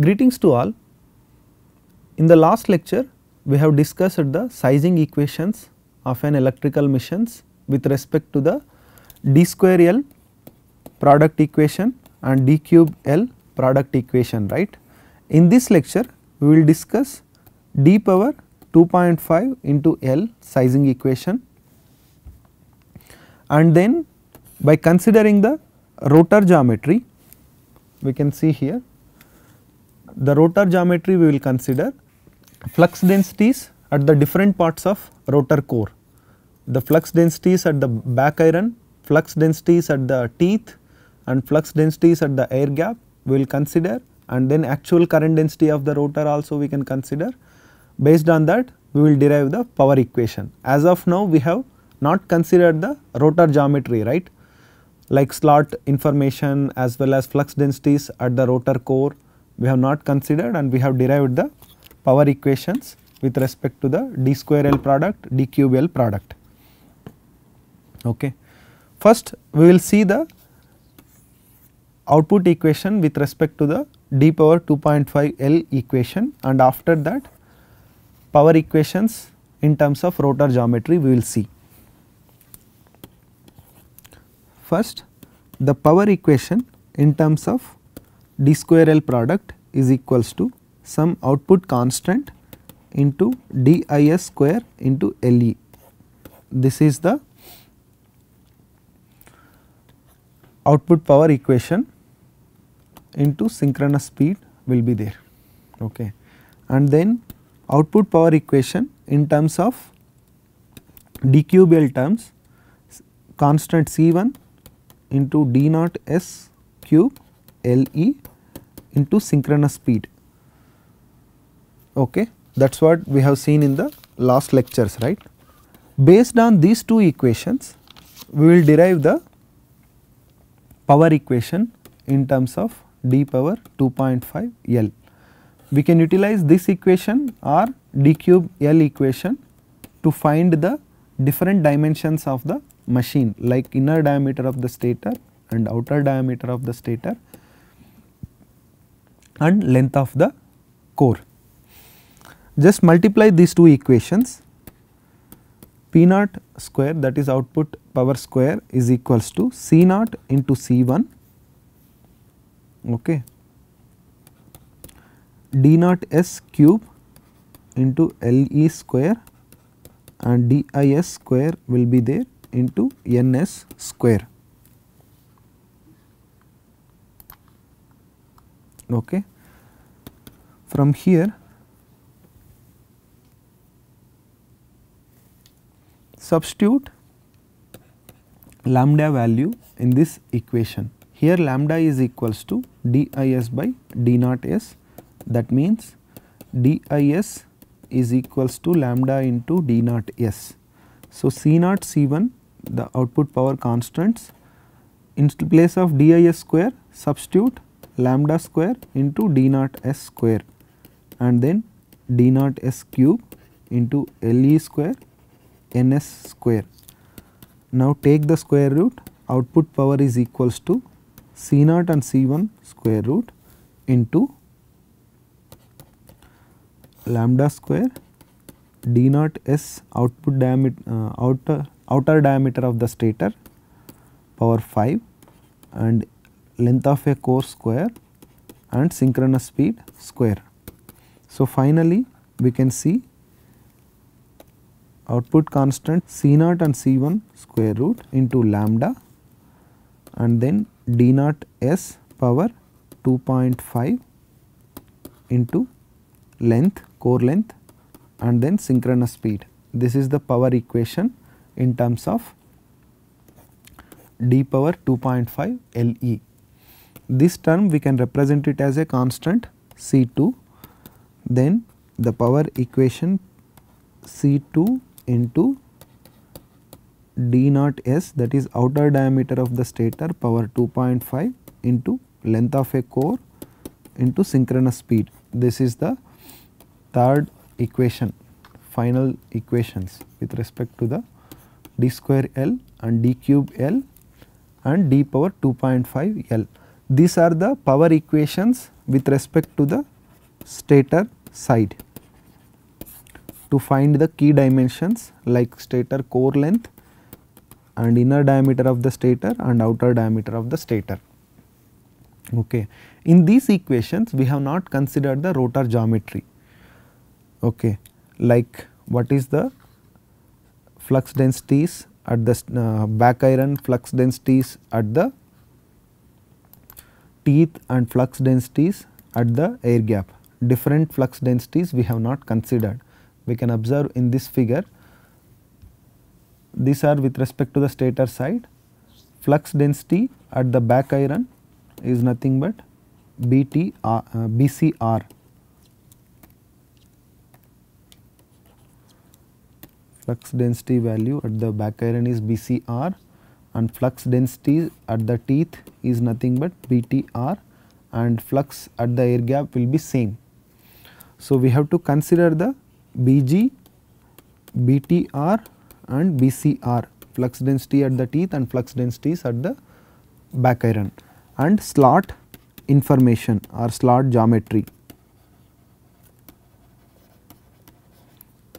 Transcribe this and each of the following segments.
Greetings to all. In the last lecture, we have discussed the sizing equations of an electrical machines with respect to the d square L product equation and d cube L product equation right. In this lecture, we will discuss d power 2.5 into L sizing equation and then by considering the rotor geometry we can see here the rotor geometry we will consider flux densities at the different parts of rotor core. The flux densities at the back iron, flux densities at the teeth and flux densities at the air gap we will consider and then actual current density of the rotor also we can consider. Based on that we will derive the power equation. As of now we have not considered the rotor geometry right like slot information as well as flux densities at the rotor core we have not considered and we have derived the power equations with respect to the d square L product, d cube L product. Okay. First we will see the output equation with respect to the d power 2.5 L equation and after that power equations in terms of rotor geometry we will see. First the power equation in terms of d square L product is equals to some output constant into dis square into Le. This is the output power equation into synchronous speed will be there okay. and then output power equation in terms of d cube L terms constant C1 into d naught s cube L e into synchronous speed okay that is what we have seen in the last lectures right. Based on these two equations we will derive the power equation in terms of d power 2.5 L. We can utilize this equation or d cube L equation to find the different dimensions of the machine like inner diameter of the stator and outer diameter of the stator and length of the core. Just multiply these two equations P naught square that is output power square is equals to C naught into C1 okay D naught S cube into LE square and DIS square will be there into NS square. Okay. From here substitute lambda value in this equation. Here lambda is equals to dis by d naught s that means dis is equals to lambda into d naught s. So, C naught C1 the output power constants in place of dis square substitute lambda square into d naught s square and then d naught s cube into Le square ns square. Now take the square root output power is equals to C naught and C1 square root into lambda square d naught s output diameter uh, outer outer diameter of the stator power 5 and length of a core square and synchronous speed square. So, finally, we can see output constant C naught and C1 square root into lambda and then d naught s power 2.5 into length core length and then synchronous speed. This is the power equation in terms of d power 2.5 Le. This term we can represent it as a constant C2 then the power equation C2 into d naught s that is outer diameter of the stator power 2.5 into length of a core into synchronous speed. This is the third equation final equations with respect to the d square L and d cube L and d power 2.5 L. These are the power equations with respect to the stator side to find the key dimensions like stator core length and inner diameter of the stator and outer diameter of the stator. Okay. In these equations we have not considered the rotor geometry okay, like what is the flux densities at the uh, back iron flux densities at the teeth and flux densities at the air gap. Different flux densities we have not considered. We can observe in this figure these are with respect to the stator side flux density at the back iron is nothing but BT uh, BCR flux density value at the back iron is BCR and flux density at the teeth is nothing but BTR and flux at the air gap will be same. So, we have to consider the BG, BTR and BCR flux density at the teeth and flux densities at the back iron and slot information or slot geometry.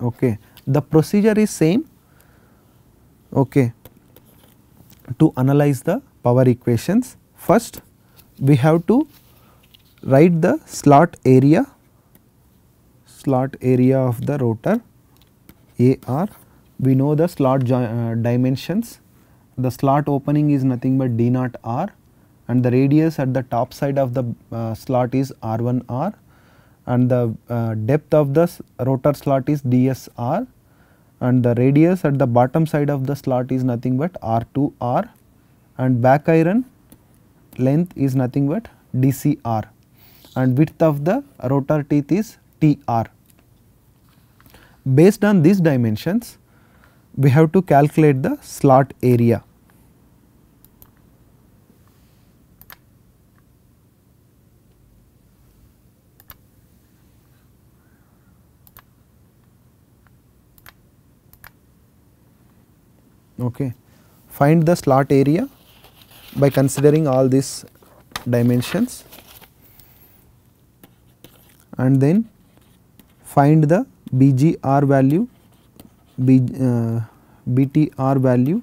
Okay. The procedure is same okay, to analyze the power equations. First we have to write the slot area, slot area of the rotor AR. We know the slot uh, dimensions. The slot opening is nothing but D naught R and the radius at the top side of the uh, slot is R1R and the uh, depth of the rotor slot is DSR and the radius at the bottom side of the slot is nothing but R2R and back iron length is nothing but DCR and width of the rotor teeth is TR. Based on these dimensions we have to calculate the slot area. Okay. Find the slot area by considering all these dimensions and then find the BGR value, B, uh, BTR value,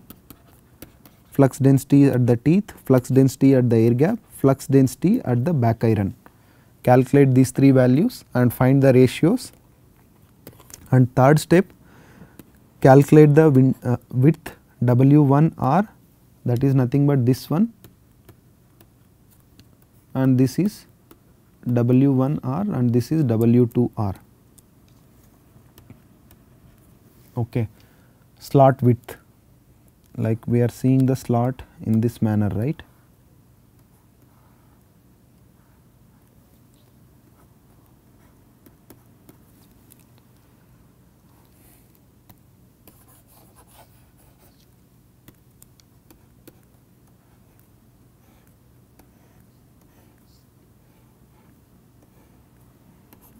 flux density at the teeth, flux density at the air gap, flux density at the back iron. Calculate these three values and find the ratios and third step calculate the win, uh, width W1R that is nothing but this one and this is W1R and this is W2R. Okay. Slot width like we are seeing the slot in this manner right.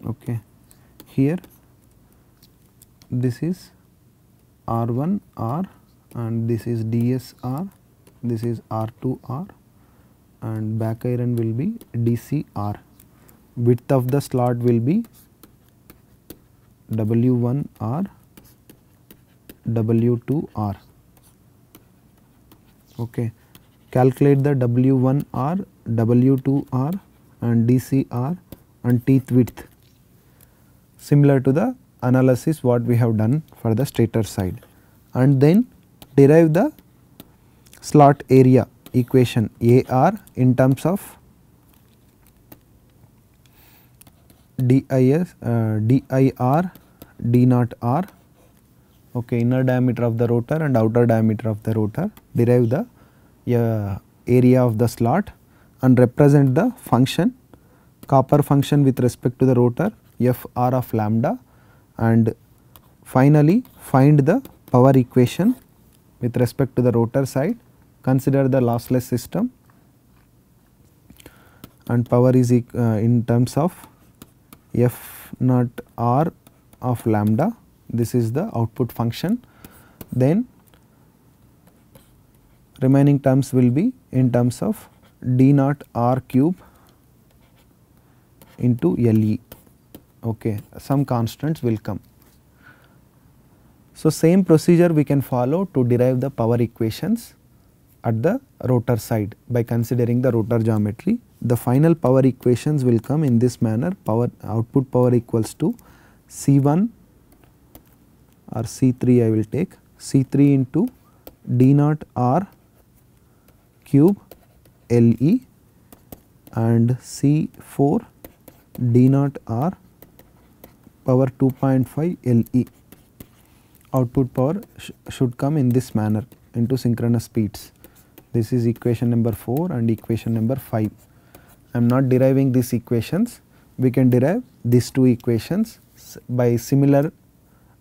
Okay. Here this is R1 R and this is DSR this is R2R and back iron will be DCR width of the slot will be W1R W2R okay. Calculate the W1R W2R and DCR and teeth width similar to the analysis what we have done for the stator side. And then derive the slot area equation AR in terms of DIS, uh, DIR, D naught R, okay, inner diameter of the rotor and outer diameter of the rotor, derive the uh, area of the slot and represent the function, copper function with respect to the rotor f r of lambda and finally find the power equation with respect to the rotor side. Consider the lossless system and power is uh, in terms of f naught r of lambda. This is the output function. Then remaining terms will be in terms of d naught r cube into LE okay some constants will come. So, same procedure we can follow to derive the power equations at the rotor side by considering the rotor geometry. The final power equations will come in this manner power output power equals to C1 or C3 I will take C3 into D naught R cube LE and C4 D naught R power 2.5 LE output power sh should come in this manner into synchronous speeds. This is equation number 4 and equation number 5. I am not deriving these equations, we can derive these two equations by similar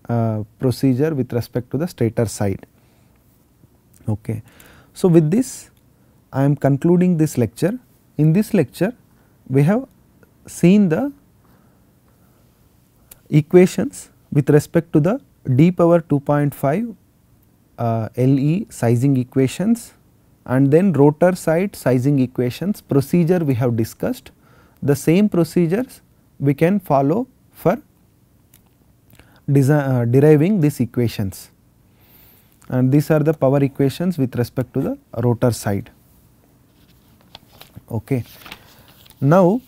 uh, procedure with respect to the stator side. Okay. So, with this I am concluding this lecture. In this lecture we have seen the equations with respect to the d power 2.5 uh, LE sizing equations and then rotor side sizing equations procedure we have discussed. The same procedures we can follow for uh, deriving these equations and these are the power equations with respect to the rotor side. Okay. Now,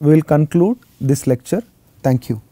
we will conclude this lecture. Thank you.